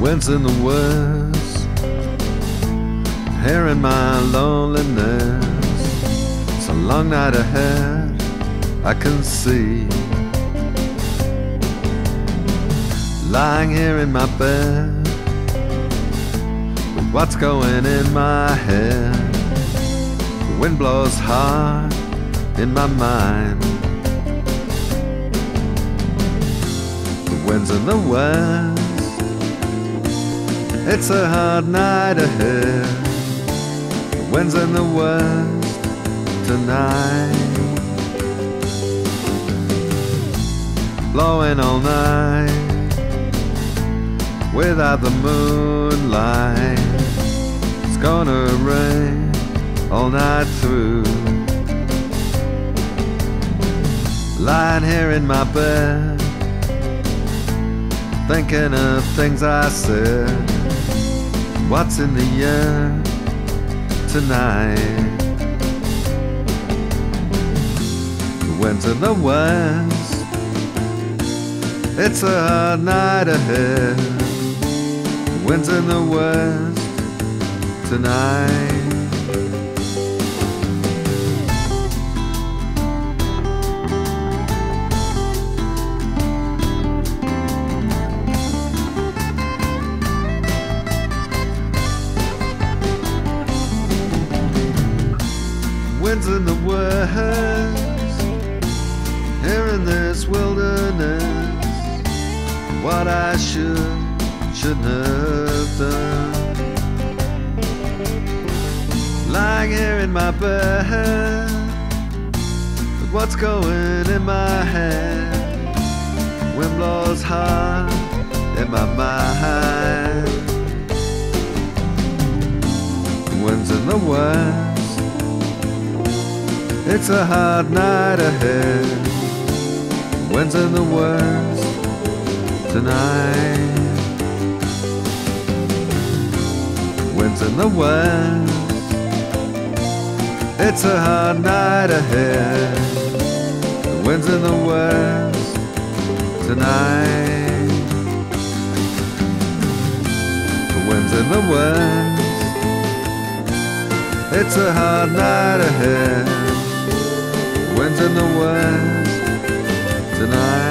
wind's in the west, here in my loneliness. It's a long night ahead, I can see. Lying here in my bed, with what's going in my head. The wind blows hard in my mind. The wind's in the west. It's a hard night ahead. The wind's in the west tonight. Blowing all night without the moonlight. It's gonna rain all night through. Lying here in my bed, thinking of things I said. What's in the air tonight? Wind's in the west. It's a hard night ahead. Wind's in the west tonight. Winds in the west, here in this wilderness, what I should, shouldn't have done. Lying here in my bed, what's going in my head, wind blows hard in my mind. Winds in the west. It's a hard night ahead. Wind's in the west tonight. Wind's in the west. It's a hard night ahead. Wind's in the west tonight. Wind's in the west. It's a hard night ahead in the west tonight.